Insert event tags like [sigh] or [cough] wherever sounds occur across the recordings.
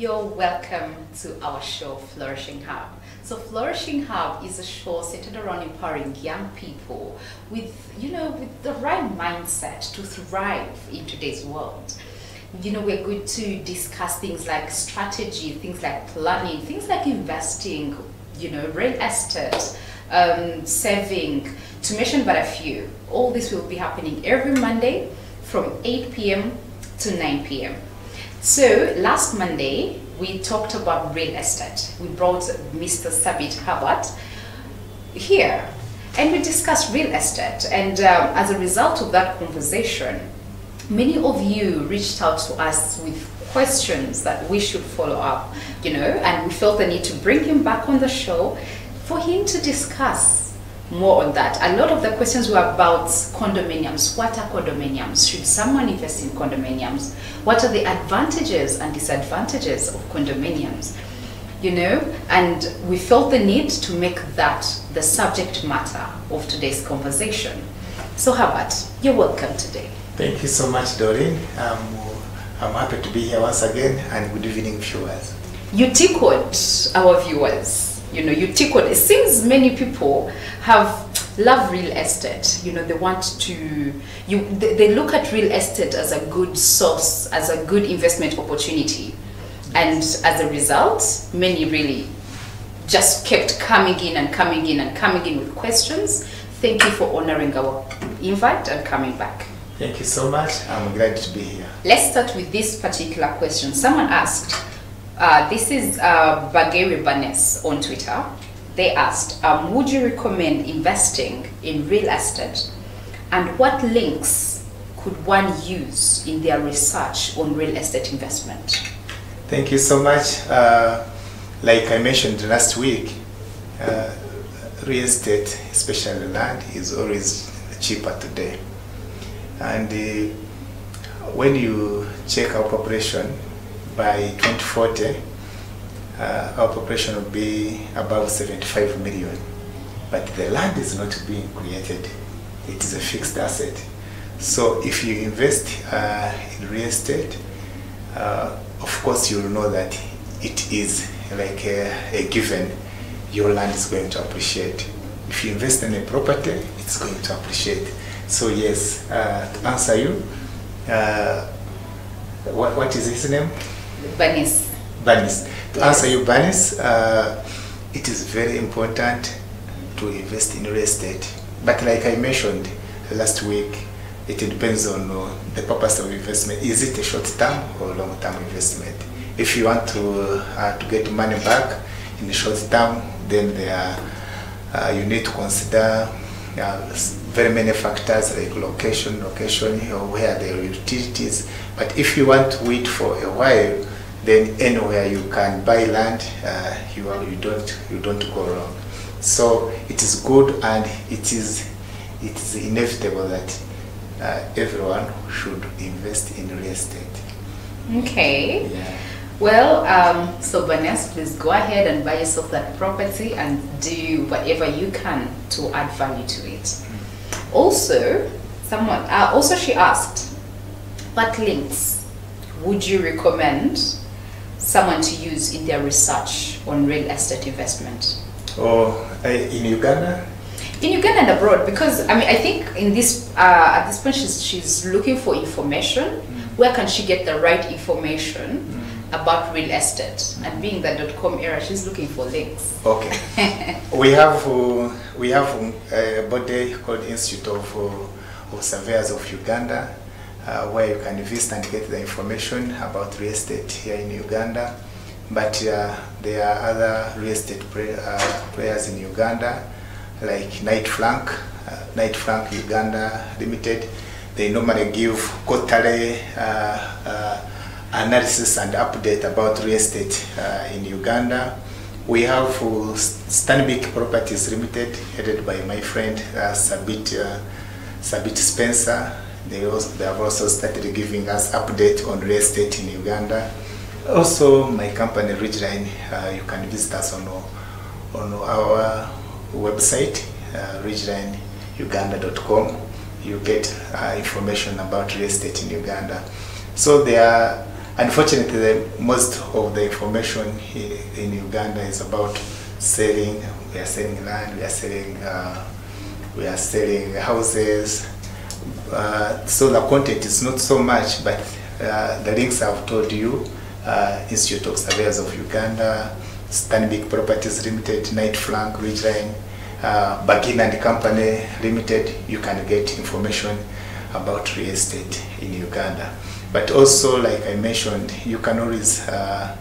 You're welcome to our show, Flourishing Hub. So, Flourishing Hub is a show centered around empowering young people with, you know, with the right mindset to thrive in today's world. You know, we're going to discuss things like strategy, things like planning, things like investing, you know, real estate, um, saving, to mention but a few. All this will be happening every Monday from 8 p.m. to 9 p.m. So last Monday, we talked about real estate. We brought Mr. Sabiiti Herbert here and we discussed real estate. And um, as a result of that conversation, many of you reached out to us with questions that we should follow up, you know, and we felt the need to bring him back on the show for him to discuss more on that. A lot of the questions were about condominiums. What are condominiums? Should someone invest in condominiums? What are the advantages and disadvantages of condominiums? You know, and we felt the need to make that the subject matter of today's conversation. So, Herbert, you're welcome today. Thank you so much, Doreen. Um, I'm happy to be here once again, and good evening, viewers. You tickled our viewers. You know, you tickled. It seems many people have love real estate. You know, they want to. You they, they look at real estate as a good source, as a good investment opportunity, and as a result, many really just kept coming in and coming in and coming in with questions. Thank you for honoring our invite and coming back. Thank you so much. I'm glad to be here. Let's start with this particular question. Someone asked, uh, this is uh, Bageri Banes on Twitter. They asked, um, would you recommend investing in real estate? And what links could one use in their research on real estate investment? Thank you so much. Uh, like I mentioned last week, uh, real estate, especially land, is always cheaper today. And uh, when you check our population by 2040, uh, our population will be above 75 million. But the land is not being created, it is a fixed asset. So if you invest uh, in real estate, uh, of course you'll know that it is like a, a given, your land is going to appreciate. If you invest in a property, it's going to appreciate. So yes, uh, to answer you, uh, what, what is his name? Banis. Banis. To answer you, Banis, uh, it is very important to invest in real estate. But like I mentioned last week, it depends on uh, the purpose of investment. Is it a short-term or long-term investment? If you want to uh, to get money back in the short term, then there are, you need to consider very many factors like location, location, or where the utilities. But if you want to wait for a while, then anywhere you can buy land, uh, you, are, you don't you don't go wrong. So it is good and it is it is inevitable that uh, everyone should invest in real estate. Okay. Yeah. Well, um, so Vanessa, please go ahead and buy yourself that property and do whatever you can to add value to it. Also, someone uh, also she asked, what links would you recommend someone to use in their research on real estate investment? Or uh, in Uganda? In Uganda and abroad, because I mean, I think in this uh, at this point she's she's looking for information. Where can she get the right information? about real estate and being the dot-com era she's looking for links okay [laughs] we have uh, we have a body called institute of, uh, of surveyors of uganda uh, where you can visit and get the information about real estate here in uganda but uh, there are other real estate play, uh, players in uganda like Knight Frank uh, Knight Frank uganda limited they normally give quarterly analysis and update about real estate uh, in Uganda. We have uh, Stanbic Properties Limited, headed by my friend uh, Sabit, uh, Sabit Spencer. They, also, they have also started giving us update on real estate in Uganda. Also, my company Ridgeline, uh, you can visit us on, on our website, uh, ridgelineuganda.com. You get uh, information about real estate in Uganda. So there are unfortunately, the, most of the information in Uganda is about selling. We are selling land. We are selling. Uh, we are selling houses. Uh, so the content is not so much, but uh, the links I've told you, uh, Institute of Surveyors of Uganda, Stanbic Properties Limited, Knight Frank, Ridgeline, uh, Bagin and Company Limited, you can get information about real estate in Uganda. But also, like I mentioned, you can always uh,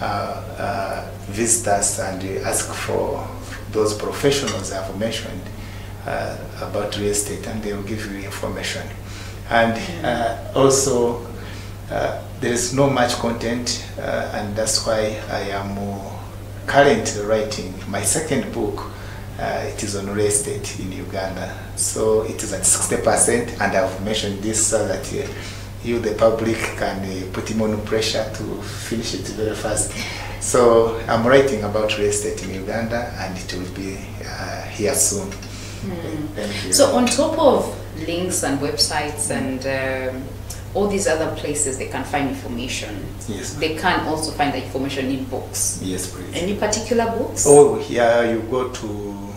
uh, uh, visit us and ask for those professionals I've mentioned uh, about real estate and they will give you information. And uh, also, uh, there is no much content uh, and that's why I am currently writing my second book. Uh, it is on real estate in Uganda. So it is at 60% and I've mentioned this so that you, the public, can put him on pressure to finish it very fast. So I'm writing about real estate in Uganda and it will be uh, here soon. Thank. So on top of links and websites and um, all these other places they can find information, Yes. they can also find the information in books. Yes, please. Any particular books? Oh, here you go to,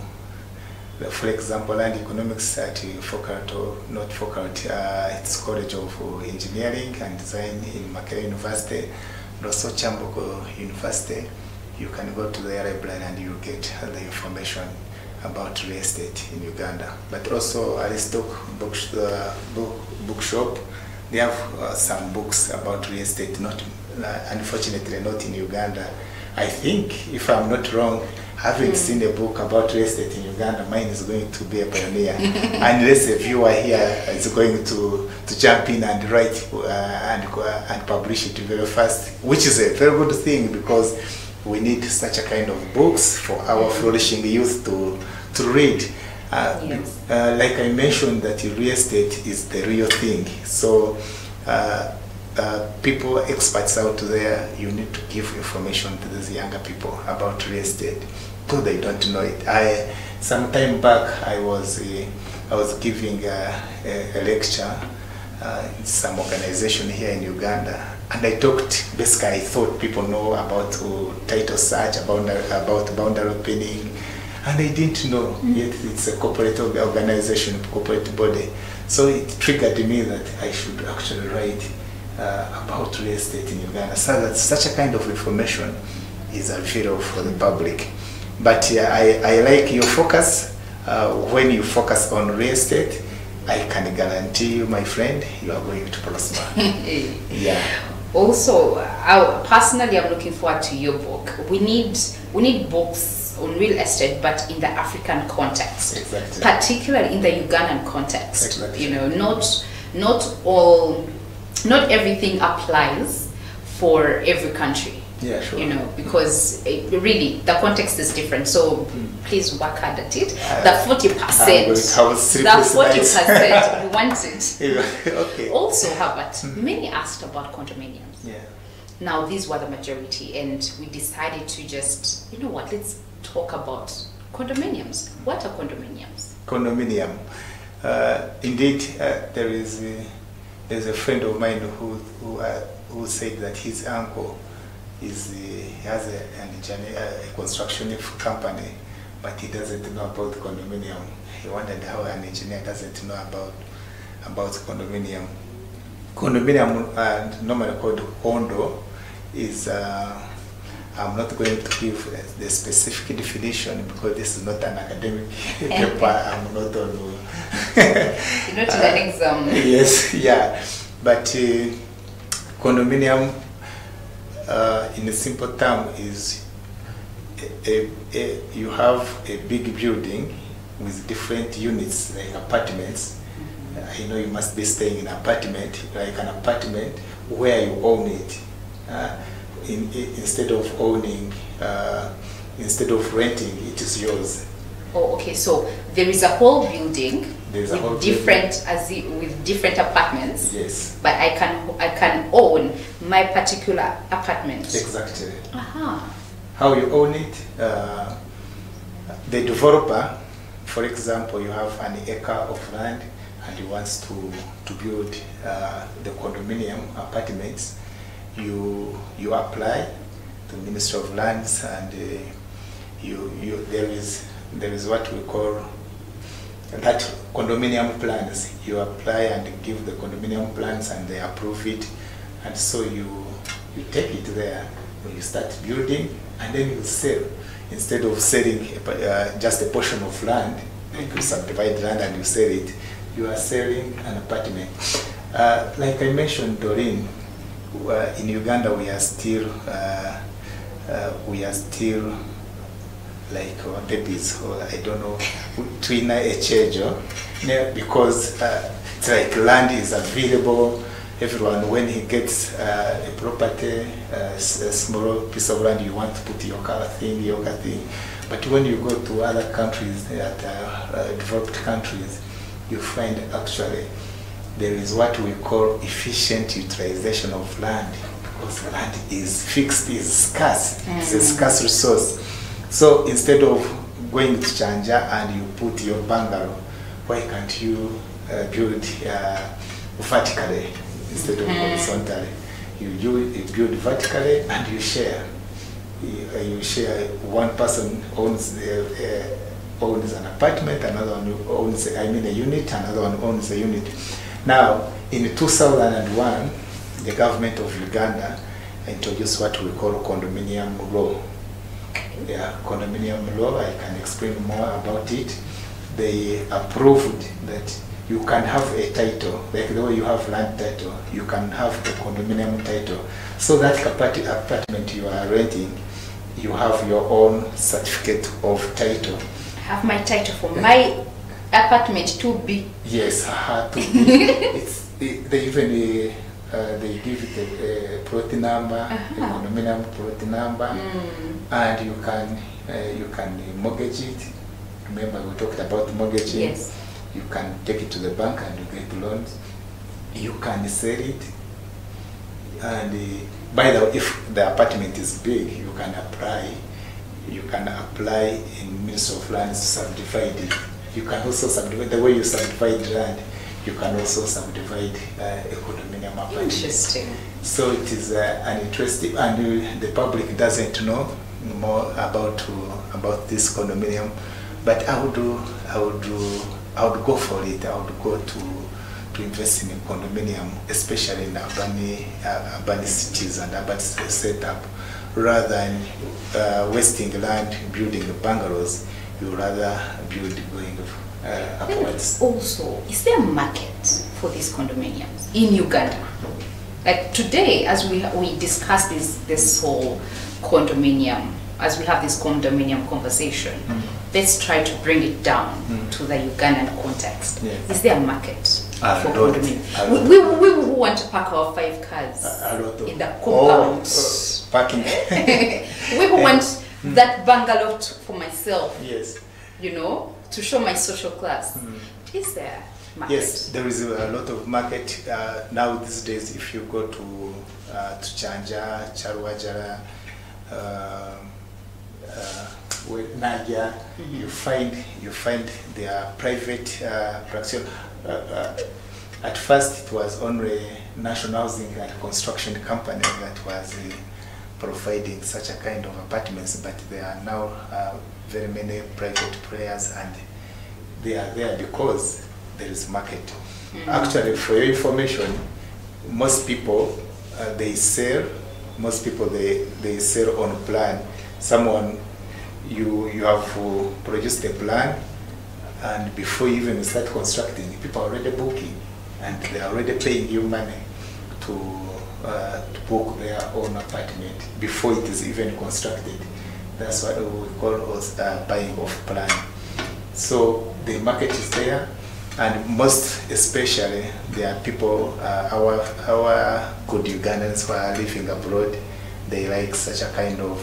the- for example, Land Economics at Faculty, not Faculty, uh, it's College of Engineering and Design in Makerere University, and also Kyambogo University. You can go to their library and you get the information about real estate in Uganda. But also Aristoc book, uh, book, bookshop, they have uh, some books about real estate, not uh, unfortunately not in Uganda. I think, if I'm not wrong, having seen a book about real estate in Uganda, mine is going to be a pioneer. [laughs] Unless a viewer here is going to, to jump in and write uh, and, uh, and publish it very fast, which is a very good thing because we need such a kind of books for our flourishing youth to, to read. Uh, Yes. uh, like I mentioned, that real estate is the real thing. So, uh, uh, people, experts out there, you need to give information to these younger people about real estate because they don't know it. I, some time back, I was uh, I was giving a, a, lecture uh, in some organization here in Uganda, and I talked. Basically, I thought people know about uh, title search, about about boundary opening, and I didn't know. Yet it's a corporate organization, corporate body. So it triggered me that I should actually write uh, about real estate in Uganda. So that such a kind of information is available for the public. But uh, I, I like your focus. Uh, when you focus on real estate, I can guarantee you, my friend, you are going to prosper. [laughs] yeah. Also, I, personally, I'm looking forward to your book. We need we need books on real estate, but in the African context, Exactly. particularly in the Ugandan context. Exactly. You know, not not all, not everything applies for every country. Yeah, sure. You know, because it, really the context is different. So please work hard at it. Uh, the forty percent, I'm going to have three the forty percent, [laughs] we want it. [laughs] okay. Also, Herbert, many asked about condominiums. Yeah. Now, these were the majority, and we decided to just, you know what, let's talk about condominiums. What are condominiums? condominium. Uh, indeed, uh, there is a, there's a friend of mine who who, uh, who said that his uncle is has a, an a construction company, but he doesn't know about condominium. He wondered how an engineer doesn't know about about condominium. Condominium, uh, normally called condo, is uh, I'm not going to give the specific definition because this is not an academic [laughs] paper. I'm not on. [laughs] You're not an exam. yes, yeah, but uh, condominium, uh, in a simple term, is a, a, a, you have a big building with different units like apartments. I know you must be staying in an apartment, like an apartment where you own it. Uh, in, i instead of owning, uh, instead of renting, it is yours. Oh, okay. So there is a whole building with whole different, as i- with different apartments. Yes, But I can I can own my particular apartment. exactly. Aha. how you own it. Uh, the developer, for example, you have an acre of land and he wants to, to build uh, the condominium apartments. You you apply to Ministry of Lands and uh, you you there is there is what we call that condominium plans. You apply and give the condominium plans and they approve it, and so you you take it there. You start building and then you sell instead of selling uh, just a portion of land. You subdivide land and you sell it. You are selling an apartment. Uh, like I mentioned, Doreen, in Uganda we are still uh, uh, we are still like our babies or I don't know twina echejo because uh, it's like land is available. Everyone when he gets uh, a property uh, a small piece of land you want to put your car thing your car thing. But when you go to other countries that are uh, developed countries you find actually there is what we call efficient utilization of land because land is fixed, is scarce. It's a Mm. scarce resource. So instead of going to Kyanja and you put your bungalow, why can't you uh, build uh, vertically instead of Mm. horizontally? You, you, you build vertically and you share. You, uh, you share. One person owns the, uh, owns an apartment, another one owns, I mean, a unit, another one owns a unit. Now, in 2001, the government of Uganda introduced what we call condominium law. Yeah, condominium law, I can explain more about it. They approved that you can have a title, like the way you have land title, you can have a condominium title. So that apart- apartment you are renting, you have your own certificate of title. have my title for my apartment to be Yes, haha, to be. [laughs] it's, they, they even uh, they give it a, a plot number, Uh-huh. condominium plot number, mm, and you can uh, you can mortgage it. Remember we talked about mortgaging. yes. You can take it to the bank and you get loans. You can sell it. And uh, by the way, if the apartment is big, you can apply. You can apply in Ministry of Lands subdivided. You can also subdivide the way you subdivide land. You can also subdivide uh, a condominium apartment. Interesting. So it is uh, an interesting, and uh, the public doesn't know more about uh, about this condominium. But I would do, I would do, I would go for it. I would go to to invest in a condominium, especially in urban uh, urban cities and urban setup, rather than uh, wasting land building bungalows. You rather build going uh, upwards. also, is there a market for these condominiums in Uganda? Like today, as we we discuss this this whole condominium, as we have this condominium conversation, Mm. let's try to bring it down Mm. to the Ugandan context. Yes. Is there a market for lot, condominium? We, we, we who want to park our five cars in the Oh, compound. uh, parking. [laughs] we who [laughs] want that bungalow for myself, yes. you know, to show my social class. Mm. Is there market? Yes, there is a lot of market uh, now these days. If you go to uh, to Kyanja, Kyaliwajjala, uh, uh, where- Naja, Mhm. you find you find their private uh, practitioner. Uh, uh, at first, it was only National Housing and Construction Company that was uh, providing such a kind of apartments, but there are now uh, very many private players and they are there because there is market. Mhm. Actually, for your information, most people uh, they sell. Most people they they sell on plan. Someone you you have uh, produced a plan, and before you even start constructing, people are already booking, and they are already paying you money to uh, to book their own apartment before it is even constructed. That's what we call us uh, buying off plan. So the market is there, and most especially there are people, uh, our our good Ugandans who are living abroad, they like such a kind of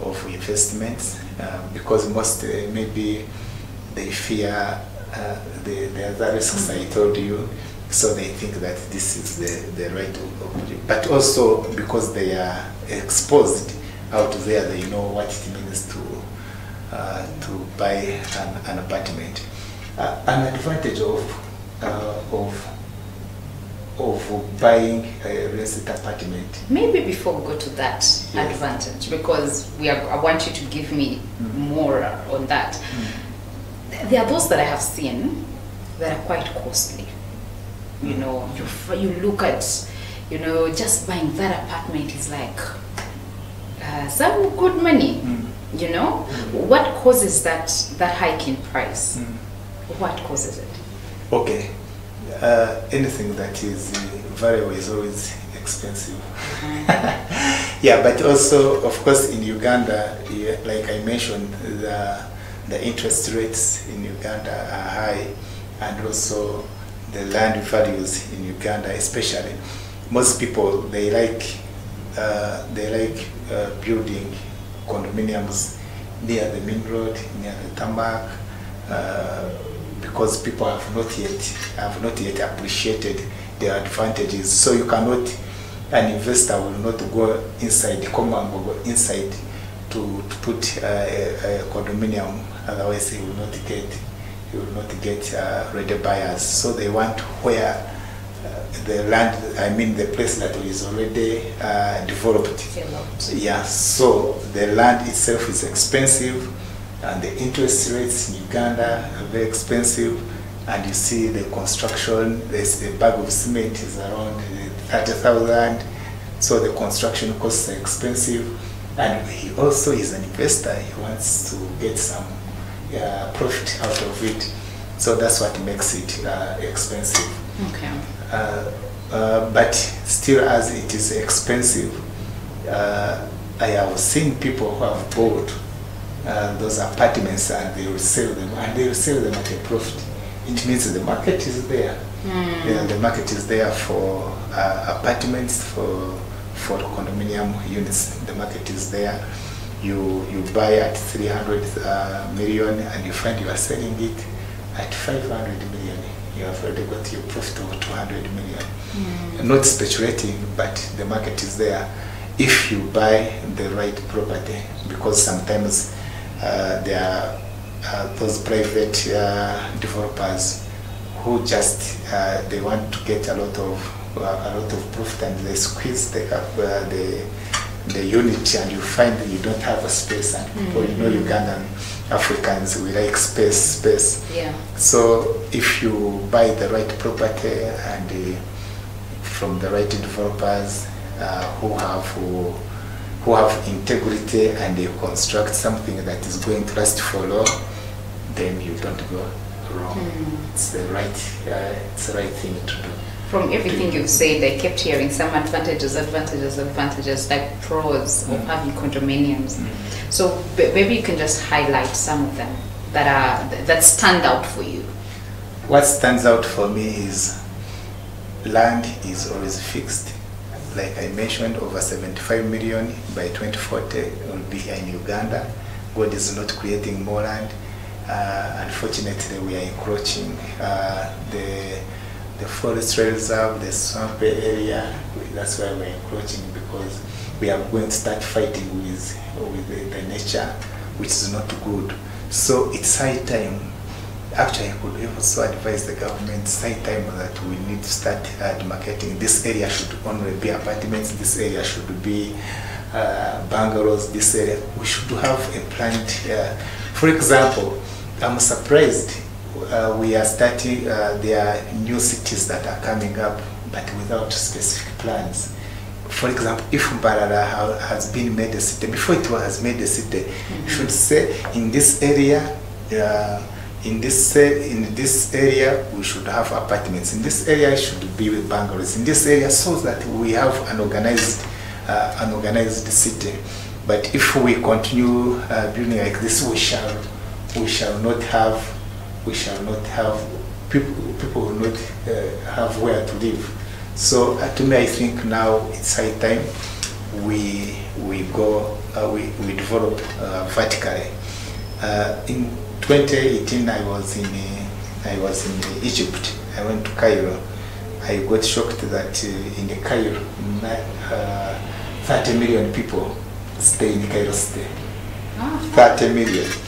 of investments uh, because most uh, maybe they fear the the other risks I told you, so they think that this is the the right opportunity. But also because they are exposed out there, they know what it means to uh, to buy an, an apartment. Uh, an advantage of uh, of of buying a estate apartment. Maybe before we go to that Yes. advantage, because we are, I want you to give me Mm. more on that. There are those that I have seen that are quite costly. You know, you, you look at, you know, just buying that apartment is like uh, some good money. Mm. You know, Mm. what causes that that hike in price? Mm. What causes it? Okay. Uh, anything that is uh, variable is always expensive. [laughs] yeah, but also, of course, in Uganda, yeah, like I mentioned, the, the interest rates in Uganda are high, and also the land values in Uganda, especially. Most people they like uh, they like uh, building condominiums near the main road, near the tarmac, uh, because people have not yet have not yet appreciated their advantages. So you cannot, an investor will not go inside, the come and go inside to, to put uh, a, a condominium. Otherwise, he will not get he will not get uh, ready buyers. So they want where uh, the land, I mean the place that is already uh, developed. Developed. Yeah, so the land itself is expensive, and the interest rates in Uganda are very expensive. And you see the construction, there's a bag of cement is around uh, 30,000. So the construction costs are expensive. And he also is an investor, he wants to get some uh, profit out of it. So that's what makes it uh, expensive. Okay. Uh, uh, but still as it is expensive, uh, I have seen people who have bought uh, those apartments and they will sell them and they will sell them at a profit. It means the market is there. Yeah, the market is there for uh, apartments, for for condominium units. The market is there. You you buy at 300 uh, million and you find you are selling it at 500 million. You have already got your profit of 200 million. Not speculating, but the market is there. If you buy the right property, because sometimes uh, there are uh, those private uh, developers who just uh, they want to get a lot of uh, a lot of profit and they squeeze the uh, the the unity and you find that you don't have a space and people you know Ugandan Africans we like space space Yeah. so if you buy the right property and uh, from the right developers uh, who have who, who have integrity and they construct something that is going to last for long, then you don't go wrong. It's the right uh, it's the right thing to do. From everything you've said, I kept hearing some advantages, advantages, advantages, like pros of Mm. having condominiums. So maybe you can just highlight some of them that are that stand out for you. What stands out for me is land is always fixed. Like I mentioned, over 75 million by 2040 will be here in Uganda. God is not creating more land. Uh, unfortunately, we are encroaching. Uh, the, the forest reserve, the swamp area, that's why we're encroaching because we are going to start fighting with, with the, the nature, which is not good. So it's high time Actually, I could also advise the government, it's high time that we need to start demarcating. This area should only be apartments, this area should be uh, bungalows, this area. We should have a plant. uh, for example, I'm surprised uh, we are starting, uh, there are new cities that are coming up, but without specific plans. For example, if Mbarara has been made a city, before it was made a city, should say in this area, uh, in this in this area we should have apartments. In this area it should be with bungalows. In this area, so that we have an organized uh, an organized city. But if we continue uh, building like this, we shall we shall not have we shall not have people people will not uh, have where to live. So uh, to me, I think now it's high time we we go uh, we we develop uh, vertically. Uh, in 2018, I was in uh, I was in Egypt. I went to Cairo. I got shocked that uh, in Cairo, uh, 30 million people stay in Cairo city. Ah, 30 million.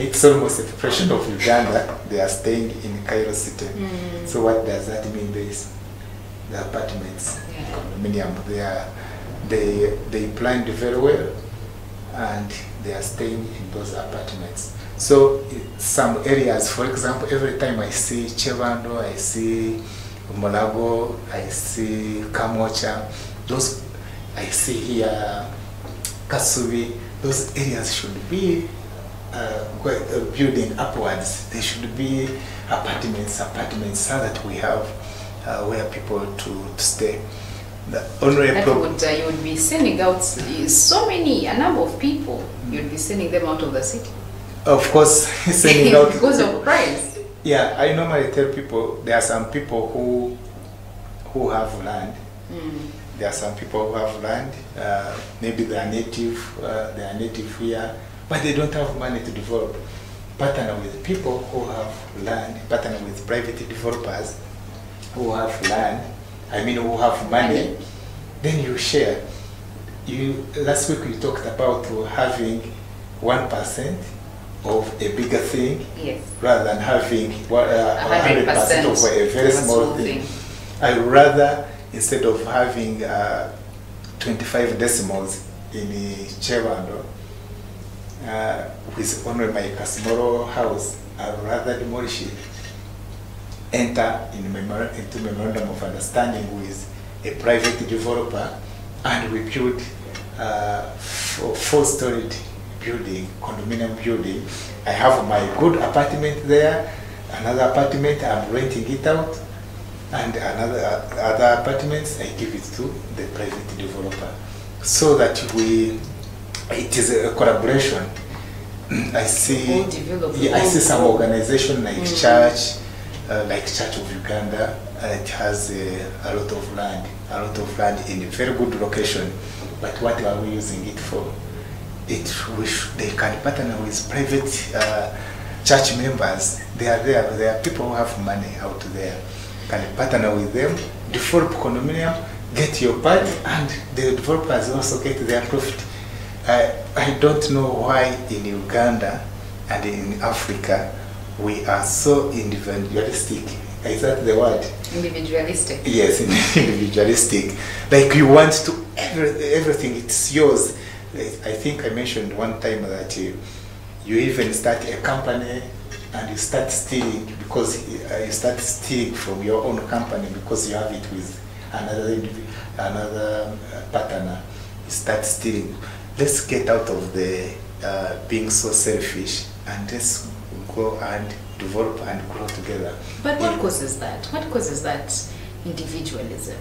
It's almost a fraction of Uganda. They are staying in Cairo city. Mm. So what does that mean? There is the apartments, Yeah. condominium. They are they they planned very well, and they are staying in those apartments. So some areas, for example, every time I see Kyebando, I see Mulago, I see Kamwokya, those I see here Kasubi, those areas should be uh, uh, building upwards. there should be apartments, apartments, so that we have uh, where people to, to stay. The only That problem. would, uh, you would be sending out so many, a number of people, you'd be sending them out of the city. Of course, [laughs] sending out [laughs] because of price. Yeah, I normally tell people there are some people who who have land. Mm. There are some people who have land. Uh, maybe they are native. Uh, they are native here, but they don't have money to develop. Partner with people who have land. Partner with private developers who have land. I mean, who have money. Then you share. You last week we talked about having one percent of a bigger thing Yes. rather than having uh, A hundred 100% of a very small small thing. thing. I would rather, instead of having uh, 25 decimals in Kyebando, uh, with only my small house, I rather demolish it, enter in memor- into memorandum of understanding with a private developer, and we build uh, four- four-storied building, condominium building. I have my good apartment there, another apartment I'm renting it out, and another uh, other apartments I give it to the private developer, so that we it is a collaboration. I see, yeah, I see some all- organization like Mm. church, uh, like Church of Uganda. Uh, it has a, a lot of land, a lot of land in a very good location. But what are we using it for? It we sh- they can partner with private uh, church members. They are there. There are people who have money out there. Can partner with them, develop condominium, get your part, and the developers also get their profit. I, I don't know why in Uganda and in Africa we are so individualistic. Is that the word? Individualistic. Yes, [laughs] individualistic. Like you want to every, everything. It's yours. I think I mentioned one time that you, you even start a company and you start stealing because uh, you start stealing from your own company because you have it with another another uh, partner. You start stealing. Let's get out of the uh, being so selfish and let's go and develop and grow together. But what Yeah. causes that? What causes that individualism?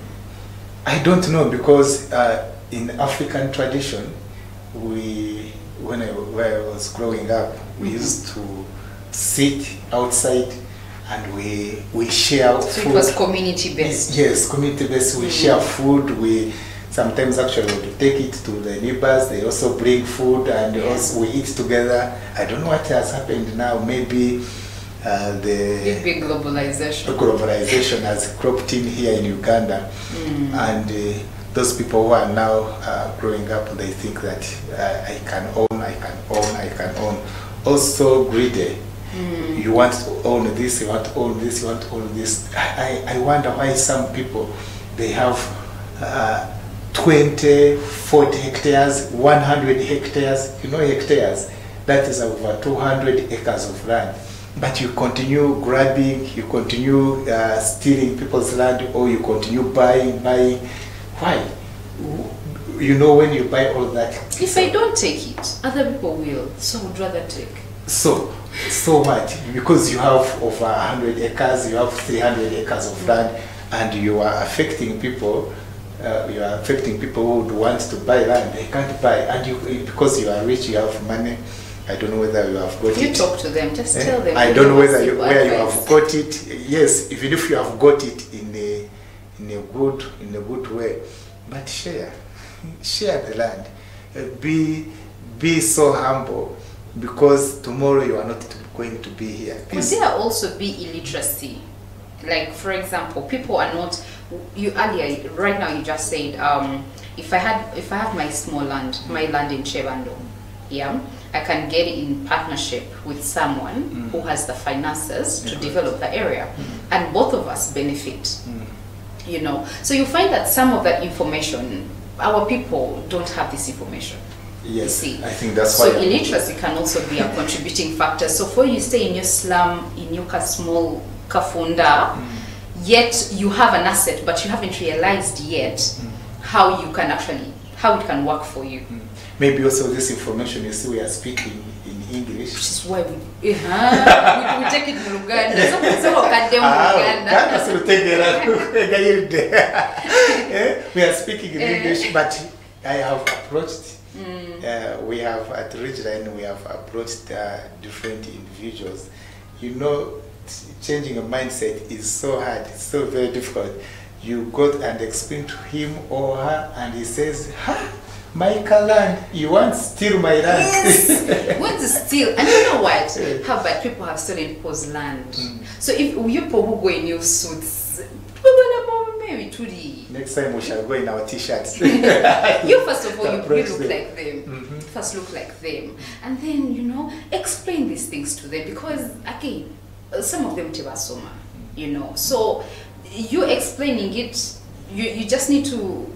I don't know because uh, in African tradition, we when I, where I was growing up, we Mhm. used to sit outside and we we share So food. it was community based. Yes, community based. We Mm. share food. We sometimes actually we take it to the neighbors. They also bring food and Yeah. also we eat together. I don't know what has happened now. Maybe uh, the Big, globalization. globalization has cropped in here in Uganda, Mm. and uh, those people who are now uh, growing up, they think that uh, I can own, I can own, I can own. Also greedy. Mm. You want to own this, you want to own this, you want to own this. I, I wonder why some people, they have uh, 20, 40 hectares, 100 hectares, you know hectares, that is over 200 acres of land. But you continue grabbing, you continue uh, stealing people's land, or you continue buying, buying. Why? You know when you buy all that. If I don't take it, other people will. So I would rather take. So, so much, Because you have over 100 acres, you have 300 acres of land, and you are affecting people. Uh, you are affecting people who want to buy land. They can't buy, and you because you are rich, you have money. I don't know whether you have got You it. You talk to them, just Eh? tell them. I don't know whether you, where you have got it. Yes, even if you have got it in a in a good in a good way, but share, share the land. Uh, Be be so humble because tomorrow you are not going to be here. Could there also be illiteracy? Like, for example, people are not. You earlier, right now, you just said, um, if I had, if I have my small land, my land in Kyebando, yeah, I can get in partnership with someone Mm. who has the finances to Yeah. develop the area, Mm. and both of us benefit. Mm. you know. So you find that some of that information, our people don't have this information. You Yes, see. I think that's why. So illiteracy can also be a [laughs] contributing factor. So for you stay in your slum, in your small kafunda, Mm. Yet you have an asset, but you haven't realized yet Mm. how you can actually, how it can work for you. Maybe also this information you see we are speaking in English. Which is why we, uh we, we take it in Uganda. So kusema ukadde mu Ah, Uganda. Kwegayiride. [laughs] Eh, We are speaking in Eh. English, but I have approached. Mm. Uh, we have at Ridgeline, we have approached uh, different individuals. You know, changing a mindset is so hard. It's so very difficult. You go and explain to him or her, and he says, "Ha, my land. You want to steal my land?" Yes. [laughs] to steal? And you know what? How bad people have stolen people's land. Mm. So if you people who go in your suits, maybe. Next time we shall go in our t-shirts. [laughs] You first of all, you, you look them. like them. Mhm. First look like them, and then you know explain these things to them because again, some of them tebasoma, you know. So you explaining it, you you just need to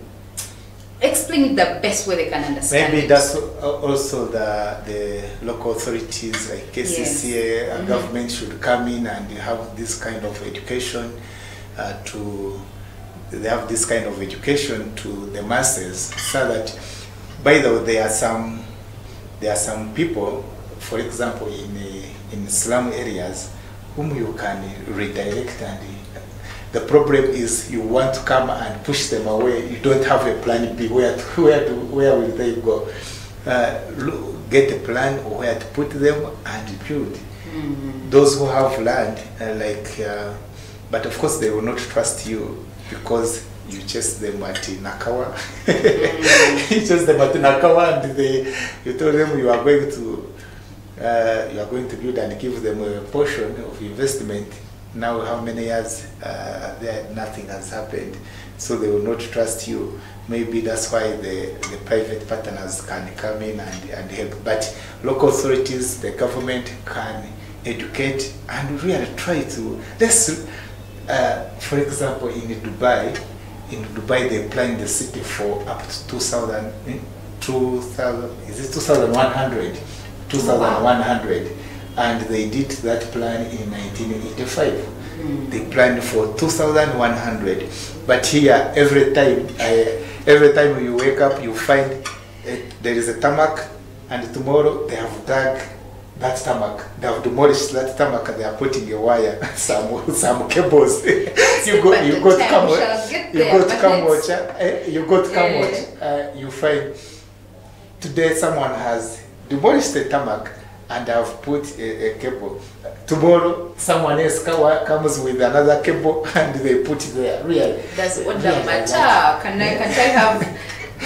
explain it the best way they can understand. Maybe it. that's also the the local authorities like KCCA Yes. and Mhm. government should come in and have this kind of education uh, to they have this kind of education to the masses so that by the way there are some there are some people for example in uh, in slum areas whom you can redirect and the problem is you want to come and push them away. You don't have a plan B. Where to, where to, where will they go? Uh, lo- get a plan where to put them and build. Mhm. Those who have land, uh, like, uh, but of course they will not trust you because you chase them at Nakawa. [laughs] you chase them at Nakawa and they, you told them you are going to, uh, you are going to build and give them a portion of investment. Now how many years uh, there nothing has happened, so they will not trust you. Maybe that's why the, the private partners can come in and, and help. But local authorities, the government can educate and really try to. Let's, uh, for example, in Dubai, in Dubai they plan the city for up to 2,000, eh, 2,000 is it 2,100? 2,100. And they did that plan in 1985. They planned for 2,100. But here, every time, I, every time you wake up, you find eh, there is a tarmac, and tomorrow they have dug that tarmac. They have demolished that tarmac and they are putting a wire, [laughs] some some cables. [laughs] you go, you go to time Kamwa, shall get you go to but let's- Kamwokya, eh, you go to. Kamwokya, uh, you find today someone has demolished the tarmac and I've put a, a cable. Tomorrow someone else comes with another cable [laughs] and they put it there. Really. Does what really the matter? Can I can I have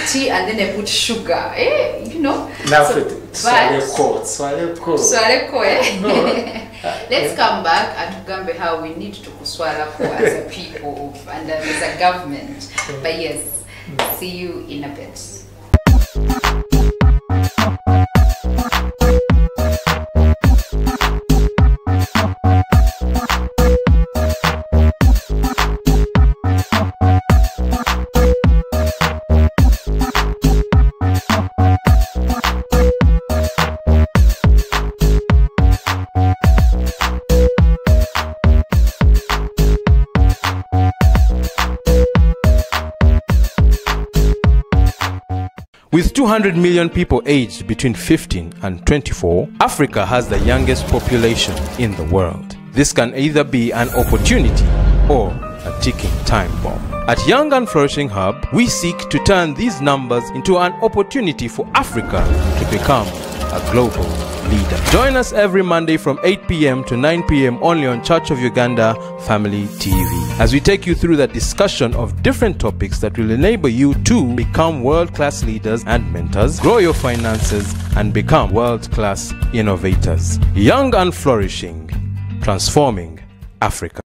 [laughs] tea and then I put sugar? Eh, you know. Now So, for but- swallow coat, swallow coat. Swaleko, eh? No. [laughs] Let's come back and tugambe how we need to kuswalako as a people and as a government. But yes, see you in a bit. Yeah. With 200 million people aged between 15 and 24, Africa has the youngest population in the world. This can either be an opportunity or a ticking time bomb. At Young and Flourishing Hub, we seek to turn these numbers into an opportunity for Africa to become a global leader. Join us every Monday from 8 p.m. to 9 p.m. only on Church of Uganda Family TV as we take you through the discussion of different topics that will enable you to become world class leaders and mentors, grow your finances, and become world class innovators. Young and flourishing, transforming Africa.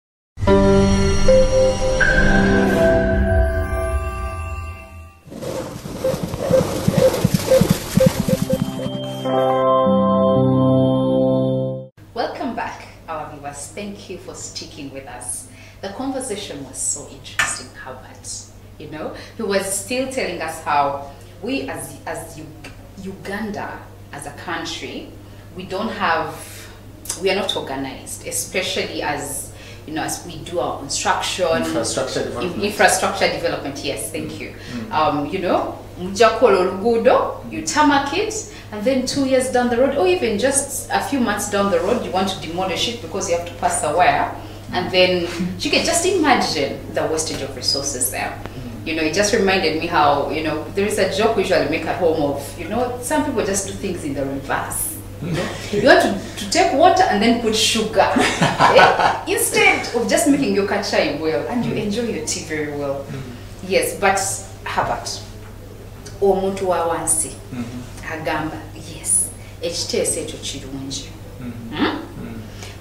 Thank you for sticking with us. the conversation was so interesting, Herbert. You know, he was still telling us how we, as as U- Uganda, as a country, we don't have, we are not organized, especially as you know, as we do our construction, Infrastructure development. Infrastructure development. Yes, thank you. Um, you know, mjakola olugudo, you tarmac it, and then two years down the road, or even just a few months down the road, you want to demolish it because you have to pass a wire, and then [laughs] you can just imagine the wastage of resources there. You know, it just reminded me how you know there is a joke we usually make at home of you know some people just do things in the reverse. You, know? you want to, to take water and then put sugar [laughs] eh, instead of just making your kachai well and you enjoy your tea very well. Yes, but Herbert, omuntu wa wansi. Agamba yes ekiteeso ekyo kirungi. Hmm?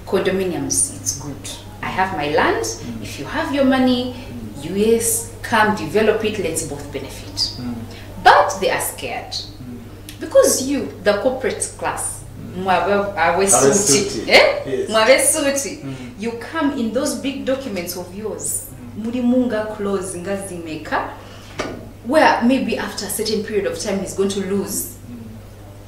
condominiums it's good. I have my land. If you have your money yes come develop it let's both benefit. But they are scared. Because you the corporate class mwabe awesuti Abesuti, eh? yes. you come in those big documents of yours. Mulimu nga clause nga zimeka where maybe after a certain period of time he's going to lose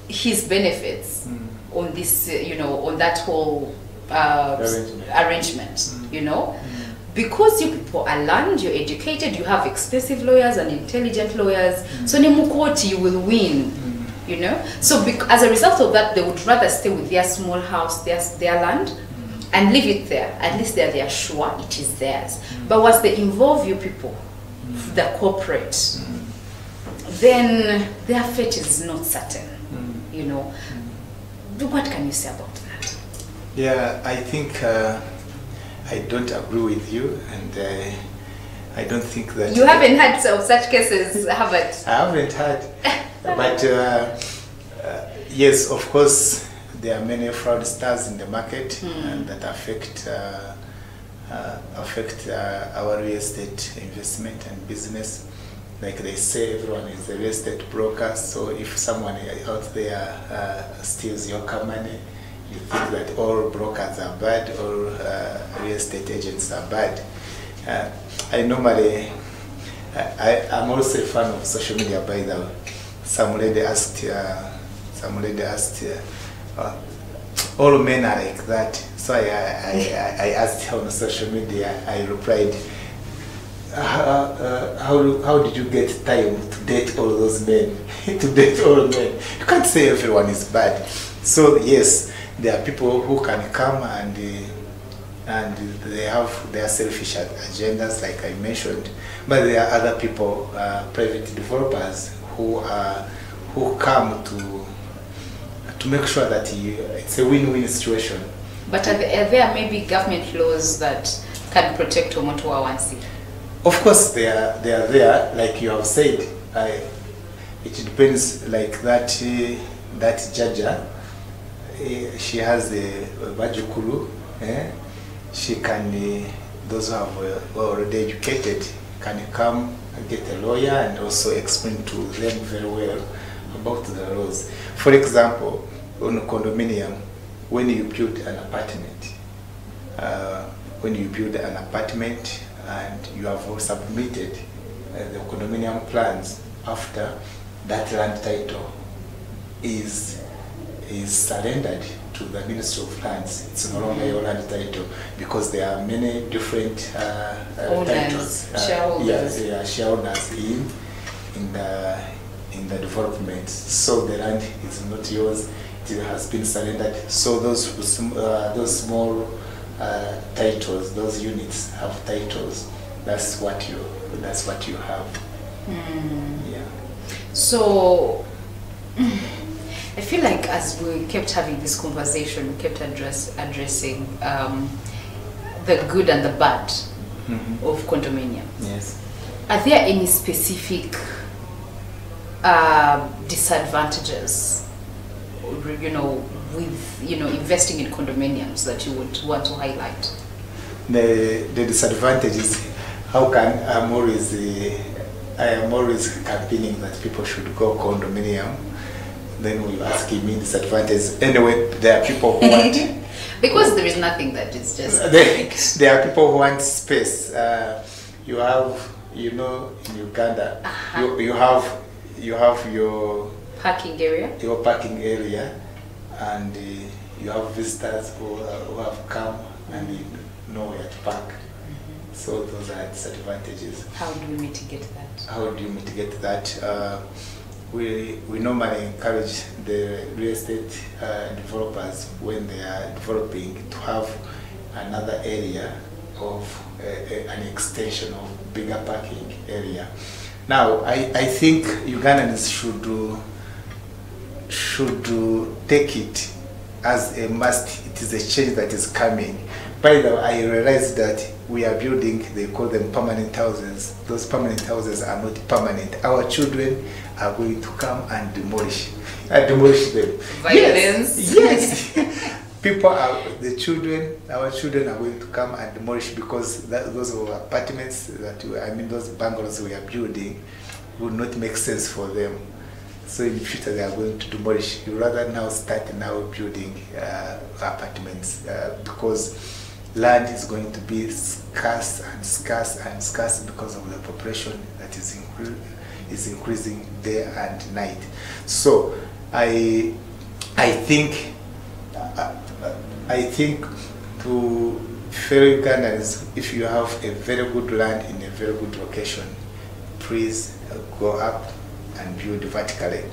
his benefits mm. on this uh, you know on that whole uh, Arrangement. arrangement mm. you know? Mm. Because you people are learned you're educated you have expensive lawyers and intelligent lawyers. So ne mukoti you will win you know? So as a result of that they would rather stay with their small house their, their land and leave it there. At least they're, they're sure it is theirs. But once they involve you people the corporate then their fate is not certain you know. What can you say about that? Yeah, I think uh, I don't agree with you, and uh, I don't think that you haven't had of such cases Harvard I haven't had, but uh, uh, yes, of course, there are many fraudsters in the market and that affect uh, uh, affect uh, our real estate investment and business. Like they say, everyone is a real estate broker. So if someone out there uh, steals your car money, you think that all brokers are bad, all uh, real estate agents are bad. Uh, I normally I, I'm also a fan of social media, by the way. Some lady asked, uh, some lady asked, uh, uh, all men are like that. So I, I, I, asked her on social media, I replied, uh, uh, how, how did you get time to date all those men? [laughs] to date all men. You can't say everyone is bad. So yes, there are people who can come and uh, and they have their selfish agendas, like I mentioned. But there are other people, uh, private developers, who are who come to to make sure that you, it's a win-win situation. but are there, are there maybe government laws that can protect omuntu wansi Of course, they are they are there, like you have said. I, it depends, like that uh, that Jaja, uh, she has the Bajukulu. Eh? She can uh, those who have uh, already educated can come and get a lawyer and also explain to them very well about the laws. For example, on a condominium, when you build an apartment, uh, when you build an apartment and you have submitted uh, the condominium plans after that land title is is surrendered to the Ministry of Lands. It's no longer your land title because there are many different uh, uh, Owners, titles. shareholders. yeah, yeah, shareholders in in the in the development. So the land is not yours; it has been surrendered. So those uh, those small uh, titles, those units have titles. That's what you that's what you have. Yeah. So [sighs] I feel like as we kept having this conversation, we kept address, addressing um, the good and the bad of condominium. Yes. Are there any specific uh, disadvantages, you know, with you know investing in condominiums that you would want to highlight? The the disadvantage is how can I'm always uh, I am always campaigning that people should go condominium. then we ask him in disadvantages. Anyway, there are people who want [laughs] because there is nothing that is just [laughs] there, there are people who want space. Uh, you have, you know, in Uganda, Uh-huh. you, you have you have your parking area. your parking area, and uh, you have visitors who, uh, who have come and you know where to park. So those are disadvantages. How do we mitigate that? How do you mitigate that? Uh, we, we normally encourage the real estate uh, developers when they are developing to have another area of uh, uh, an extension of bigger parking area. Now, I, I think Ugandans should do, should take it as a must. It is a change that is coming. By the way, I realized that we are building, they call them permanent houses. Those permanent houses are not permanent. Our children are going to come and demolish, uh, demolish them. Violence. Yes. yes. [laughs] People are, the children, our children are going to come and demolish because that, those apartments that, we, I mean, those bungalows we are building would not make sense for them. So in the future they are going to demolish. You rather now start now building uh, apartments uh, because land is going to be scarce and scarce and scarce because of the population that is, incre is increasing day and night. So I, I think, uh, I think to fellow Ugandans, if you have a very good land in a very good location, please go up and build vertically.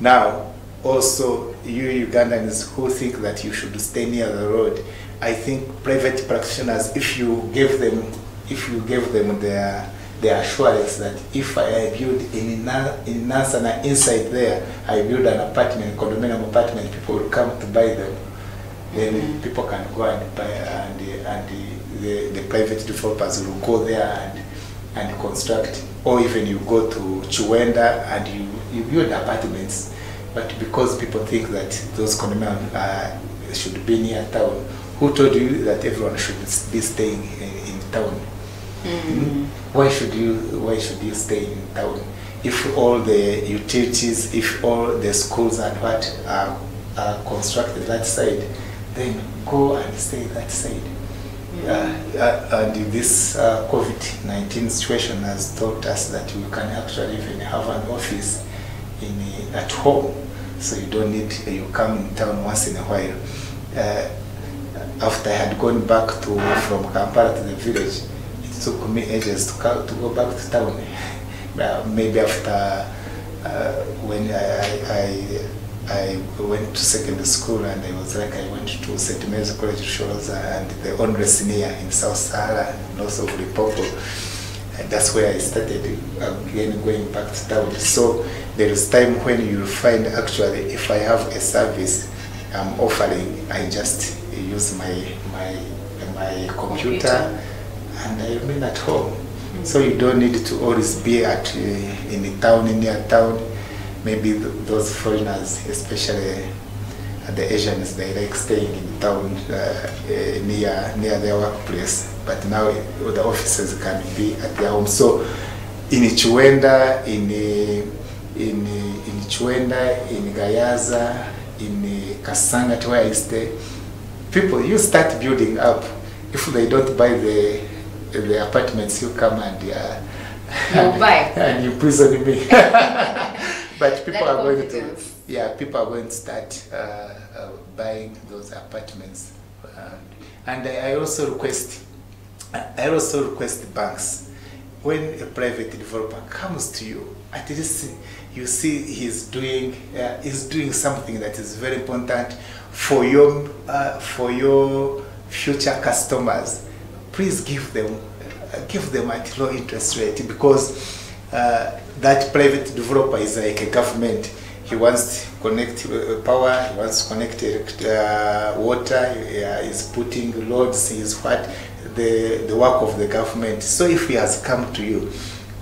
Now, also you Ugandans who think that you should stay near the road, I think private practitioners, if you give them, if you give them their their assurance that if I build in in Nansana inside there, I build an apartment, condominium apartment, people will come to buy them. Then mm -hmm. people can go and buy, and and the, the, the private developers will go there and and construct, or even you go to Kiwenda and you you build apartments, but because people think that those condominium uh, should be near town, who told you that everyone should be staying in, in town? Mm -hmm. Why should you Why should you stay in town? If all the utilities, if all the schools and what are, are constructed that side, then go and stay that side. -hmm. uh, uh, and this uh, COVID-19 situation has taught us that you can actually even have an office in at home, so you don't need you come in town once in a while after I had gone back to from Kampala to the village, it took me ages to, to go back to town. [laughs] Maybe after uh, when I, I, I, went to secondary school and I was like I went to St. Mary's College Shores and the Onres near in South Sahara and also Lipopo. And that's where I started again going back to town. So there is time when you find actually if I have a service I'm offering, I just use my my my computer, and I remain at home. Mm -hmm. So you don't need to always be at uh, in the town, in near town. Maybe th those foreigners, especially the Asians, they like staying in town uh, uh, near near their workplace. But now the offices can be at their home. So in Kiwenda, in in in Kiwenda, in Gayaza, in Kasanga, where I stay, people, you start building up. If they don't buy the the apartments, you come and uh, you buy [laughs] and you prison me. [laughs] but people are going to, yeah, people are going to start uh, uh, buying those apartments. and I also request, I also request banks when a private developer comes to you, at least you see he's doing uh, he's doing something that is very important for your uh, for your future customers. Please give them uh, give them at low interest rate because uh, that private developer is like a government. He wants to connect power, he wants to connect uh, water, he is putting loads, he is what the, the work of the government. So if he has come to you,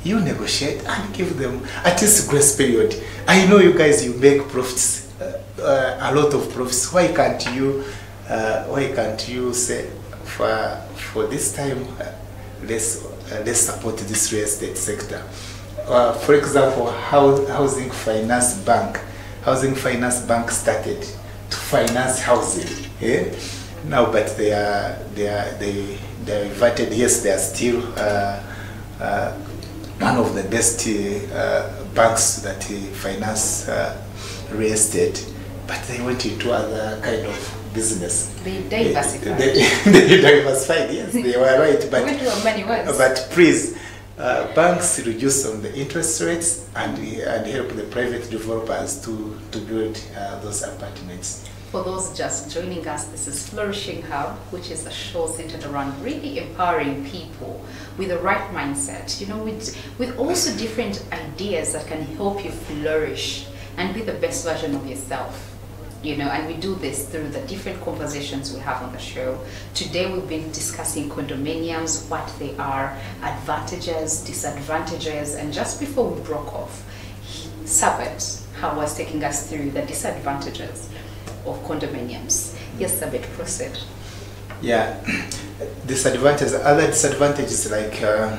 you negotiate and give them at least grace period. I know you guys, you make profits, uh, uh, a lot of profits. Why can't you, uh, why can't you say, for, for this time, let's, let's support this real estate sector. For example, Housing Finance Bank, housing finance bank started to finance housing. Eh? Now, but they are they are they they are invited. Yes, they are still uh, uh, one of the best uh, banks that uh, finance uh, real estate, but they went into other kind of business. They diversified. They, [laughs] they diversified. Yes, they were right, but Went to many words. but please, uh, banks reduce on the interest rates and, and help the private developers to, to build uh, those apartments. For those just joining us, this is Flourishing Hub, which is a show centered around really empowering people with the right mindset, you know, with, with also different ideas that can help you flourish and be the best version of yourself. You know, and we do this through the different conversations we have on the show. Today we've been discussing condominiums, what they are, advantages, disadvantages, and just before we broke off, Sabiiti, how was taking us through the disadvantages of condominiums. Yes, Sabiiti, proceed. Yeah, disadvantages, other disadvantages like uh,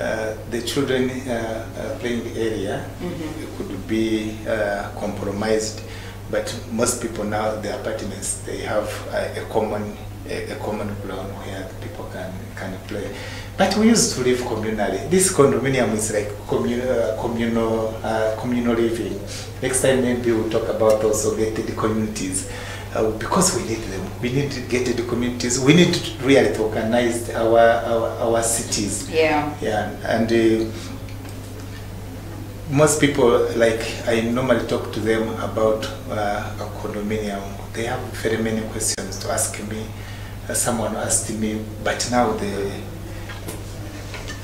uh, the children uh, uh, playing area Mhm. could be uh, compromised, but most people now, the apartments, they have a, a common a, a common ground where people can, can play. But we used to live communally. This condominium is like communal, uh, communal, uh, communal living. Next time maybe we'll talk about also gated communities. Uh, because we need them. We need gated communities. We need to really to organize our, our, our cities. Yeah. Yeah, and uh, most people, like I normally talk to them about uh, a condominium, they have very many questions to ask me. Uh, someone asked me, but now the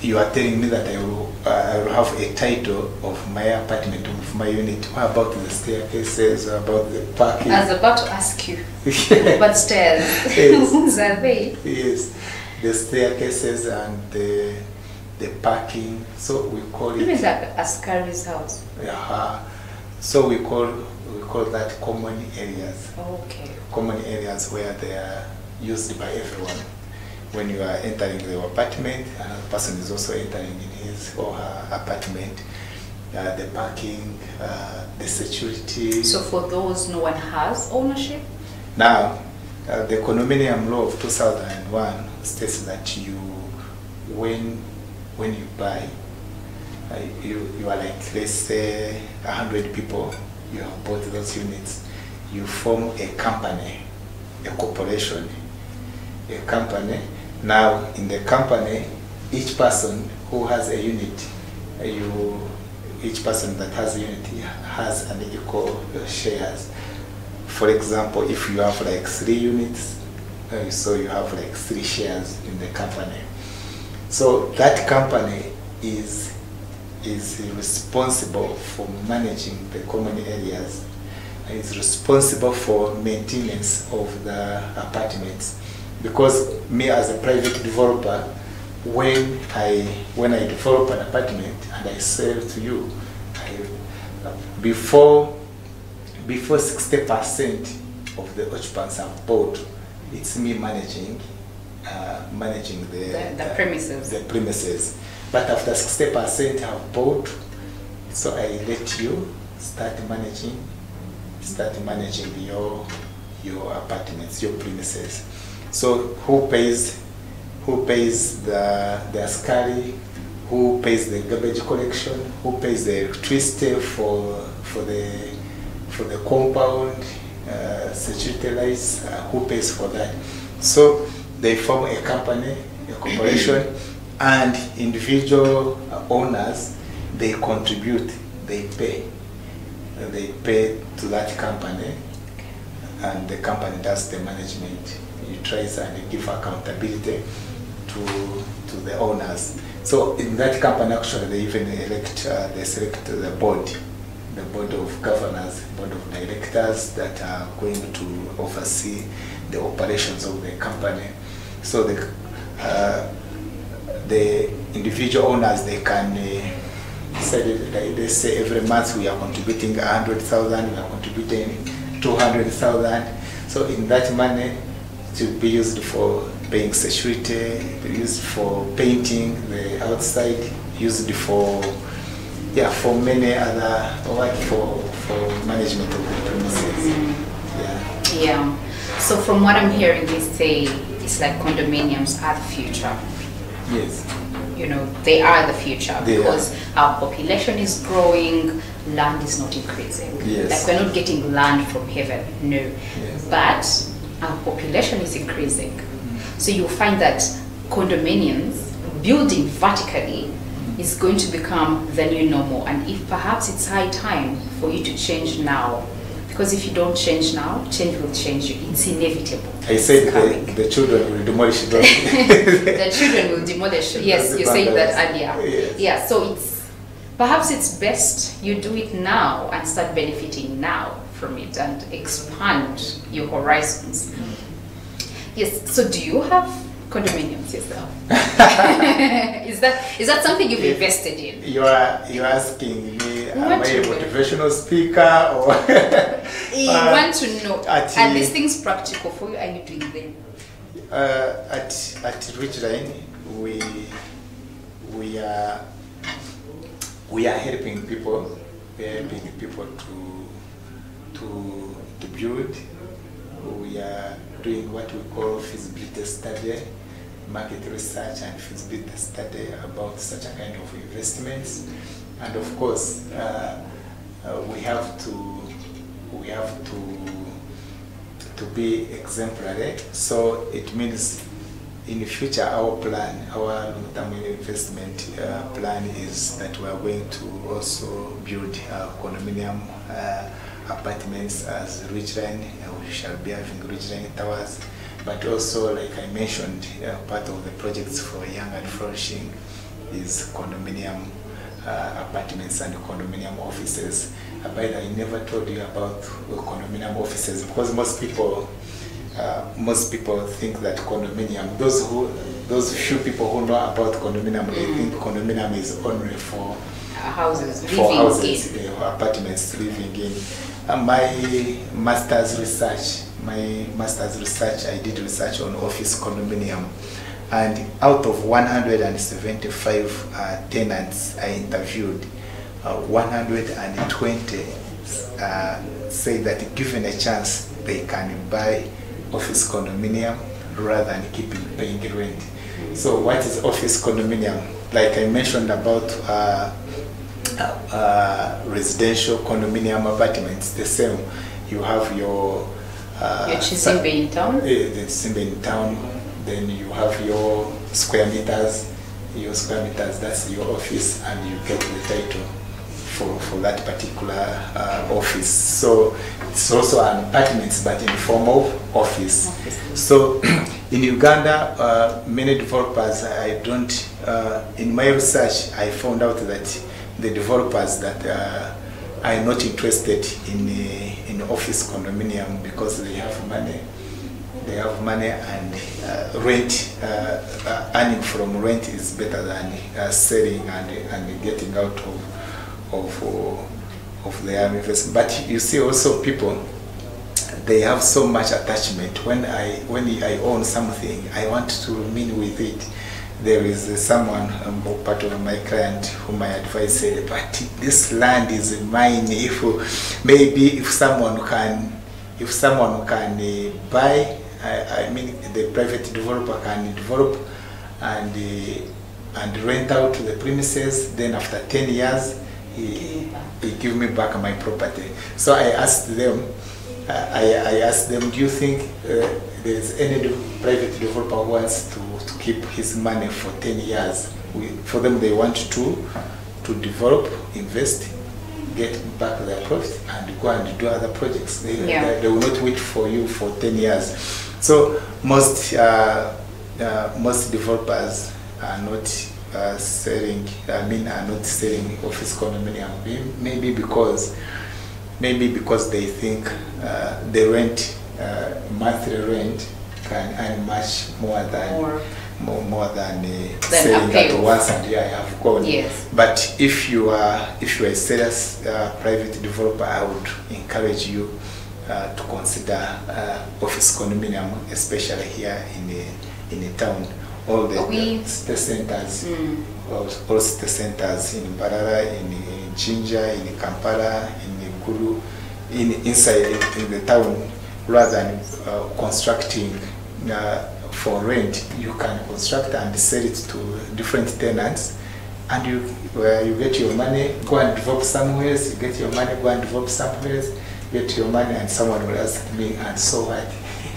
you are telling me that I will, uh, I will have a title of my apartment, of my unit. What about the staircases? About the parking? I was about to ask you, [laughs] but stairs, Yes. whose are they? yes, the staircases and the, the parking. So we call it. Even like Askari's house. Yeah. So we call we call that common areas. Okay. Common areas where they are used by everyone. When you are entering the apartment, another person is also entering in his or her apartment. Uh, the parking, uh, the security. So for those no one has ownership, Now, uh, the condominium law of 2001 states that you, when when you buy, uh, you, you are like, let's say, 100 people, you have bought those units, you form a company, a corporation, a company. Now, in the company, each person who has a unit, you, each person that has a unit has an equal shares. For example, if you have like three units, uh, so you have like three shares in the company. So that company is is responsible for managing the common areas and is responsible for maintenance of the apartments. Because me as a private developer, when I when I develop an apartment and I sell to you, I, before before 60% of the occupants have bought, it's me managing uh, managing the, The- the premises. The premises. But after 60% have bought, so I let you start managing start managing your your apartments, your premises. So who pays who pays the the askari, who pays the garbage collection, who pays the electricity for for the for the compound, uh, security lights, uh, who pays for that? So they form a company, a corporation, and individual owners they contribute, they pay, they pay to that company, and the company does the management. It tries and give accountability to to the owners. So in that company, actually, they even elect, uh, they select the board, the board of governors, board of directors that are going to oversee the operations of the company. So the uh, the individual owners they can uh, decide they, they say every month we are contributing a hundred thousand, we are contributing two hundred thousand. So in that money, it will be used for paying security, used for painting the outside, used for yeah, for many other work for for management of the premises. Yeah. Yeah. So from what I'm hearing, you say it's like condominiums are the future. Yes. You know, they are the future They are. because our population is growing, land is not increasing. Yes. Like we're not getting land from heaven, no. Yes. But our population is increasing. Mm. So you'll find that condominiums, building vertically, mm. is going to become the new normal. And if perhaps it's high time for you to change now, because if you don't change now, change will change you. It's inevitable. I said the, the children will demolish those. [laughs] the children will demolish. Yes, you said that earlier. Yes. Yeah, so it's perhaps it's best you do it now and start benefiting now from it and expand your horizons. Mm-hmm. Yes. So do you have condominiums yourself? [laughs] is that is that something you've Yeah. invested in? you are you are asking me, am I a motivational speaker or? You Uh, want to know at are the- these things practical for you? Are you doing them? Uh, at at Ridgeline, we we are we are helping people. We are helping people to to to build. We are doing what we call feasibility study, market research, and feasibility study about such a kind of investments. And of course, uh, uh, we have to we have to to be exemplary. So it means in the future, our plan, our long-term investment uh, plan is that we are going to also build uh, condominium uh, apartments as Ridgeline. Uh, we shall be having Ridgeline towers, but also, like I mentioned, uh, part of the projects for young and flourishing is condominium uh, apartments and condominium offices. Uh, by the way, I never told you about condominium offices because most people, uh, most people think that condominium. Those who, those few people who know about condominium, they think condominium is only for houses, for living houses, in. uh, apartments living in. Uh, my master's research, my master's research, I did research on office condominium, and out of 175 uh, tenants I interviewed, uh, 120 uh, say that given a chance, they can buy office condominium rather than keeping paying rent. So what is office condominium? Like I mentioned about uh, uh, residential condominium apartments, the same. You have your uh, Your Chisimbe in town? The Chisimbe in town. Then you have your square meters. Your square meters, that's your office, and you get the title for, for that particular uh, office. So it's also an apartments, but in the form of office. Office. So [clears throat] in Uganda, uh, many developers, I don't, uh, in my research, I found out that the developers that uh, are not interested in, uh, in office condominium because they have money. They have money and uh, rent, uh, uh, earning from rent is better than uh, selling and, and getting out of, of, uh, of their investment. But you see also people, they have so much attachment. When I when I own something, I want to remain with it. There is uh, someone, um, part of my client, whom I advise said, but this land is mine. If uh, maybe if someone can, if someone can uh, buy, I, I mean the private developer can develop and uh, and rent out the premises. Then after ten years, he, he give me back my property. So I asked them. I, I asked them, do you think uh, there is any private developer who wants to, to keep his money for 10 years? We, for them, they want to, to develop, invest, get back their profit, and go and do other projects. They, Yeah. they, they will not wait for you for 10 years. So most, uh, uh, most developers are not uh, selling, I mean, are not selling office condominium, May- maybe because maybe because they think uh, the rent, uh, monthly rent, can earn much more than More. more, more than uh, selling a at once and yeah, I have gone. Yes. But if you are if you are a serious uh, private developer, I would encourage you uh, to consider uh, office condominium, especially here in the in the town. All the, the city centers, Mm. all, all city centers in Mbarara, in, in Jinja, in Kampala, in In inside in, the town, rather than uh, constructing uh, for rent, you can construct and sell it to different tenants, and you where you get your money, go and develop somewhere. You get your money, go and develop somewhere. Get your money, and someone will ask me, and so what?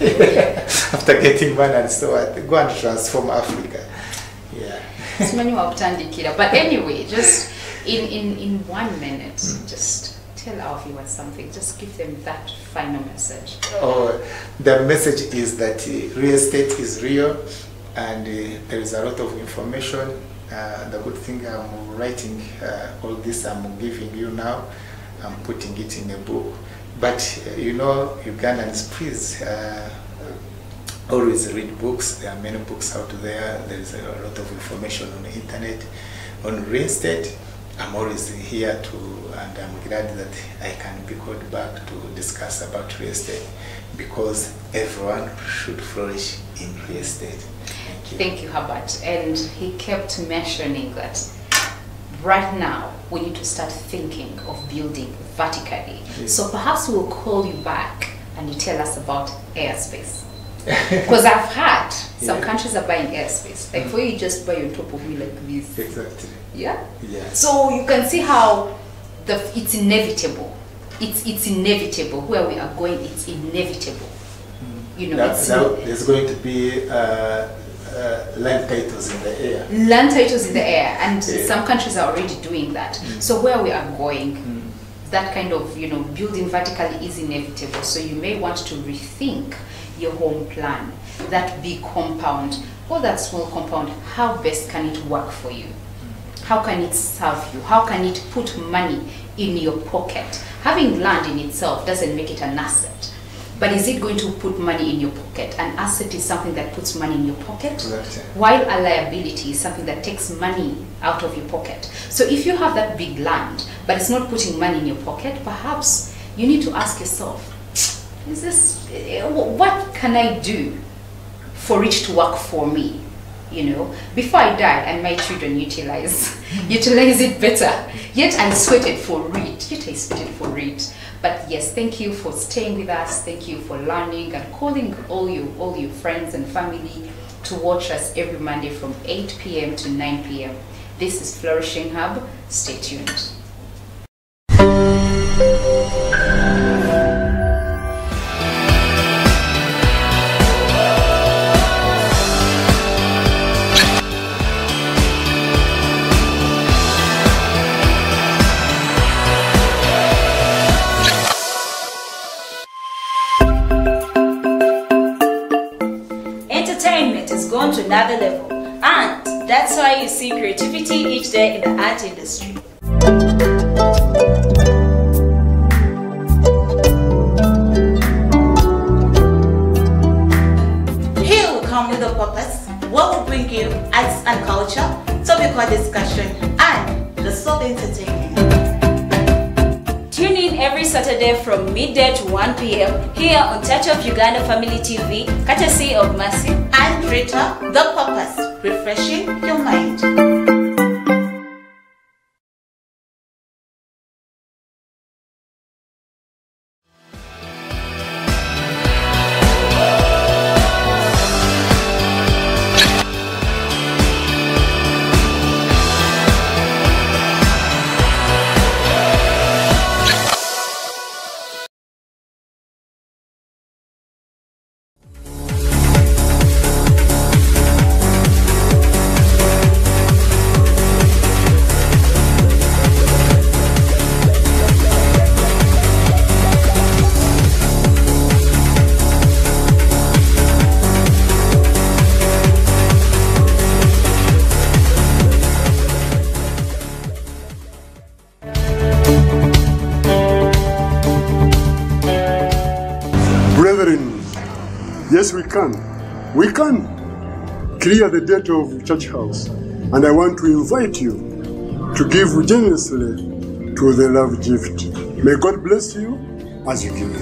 [laughs] After getting money, and so what? Go and transform Africa. Yeah. but anyway just in, in, in one minute just tell our viewers something just give them that final message Oh, the message is that uh, real estate is real and uh, there is a lot of information. Uh, the good thing I'm writing all this I'm giving you now, I'm putting it in a book. But you know, Ugandans, please always read books. There are many books out there. There is a lot of information on the internet. On real estate, I'm always here to, and I'm glad that I can be called back to discuss about real estate because everyone should flourish in real estate. Thank you. thank you Herbert and he kept mentioning that right now we need to start thinking of building vertically Yes. so perhaps we'll call you back and you tell us about airspace because I've heard some Yeah. countries are buying airspace like mm. for you you just buy on top of me like this Exactly. yeah Yes. So you can see how the it's inevitable. It's it's inevitable where we are going. It's inevitable. You know, Now- it's now there's going to be uh, uh, land titles in the air. land titles in the air, and Yeah. some countries are already doing that. So where we are going, that kind of you know building vertically is inevitable. So you may want to rethink your home plan. That big compound or that small compound, how best can it work for you? How can it serve you? How can it put money in your pocket? Having land in itself doesn't make it an asset. But is it going to put money in your pocket? An asset is something that puts money in your pocket, while a liability is something that takes money out of your pocket. So if you have that big land, but it's not putting money in your pocket, perhaps you need to ask yourself, is this, eh, what can I do for it to work for me? You know, before I die and my children utilize [laughs] utilize it better. Yet I sweated for it. Yet I sweated for it. But yes, thank you for staying with us. Thank you for learning and calling all you all your friends and family to watch us every Monday from 8 p.m. to 9 p.m. This is Flourishing Hub. Stay tuned. Has gone to another level, and that's why you see creativity each day in the art industry. Here we come with a purpose, what will bring you arts and culture, topical discussion, and the soul entertainment. Tune in every Saturday from midday to 1 p.m. here on Church of Uganda Family TV, courtesy of Mercy The Purpose, refreshing your mind. We can. We can clear the debt of church house. And I want to invite you to give generously to the love gift. May God bless you as you give.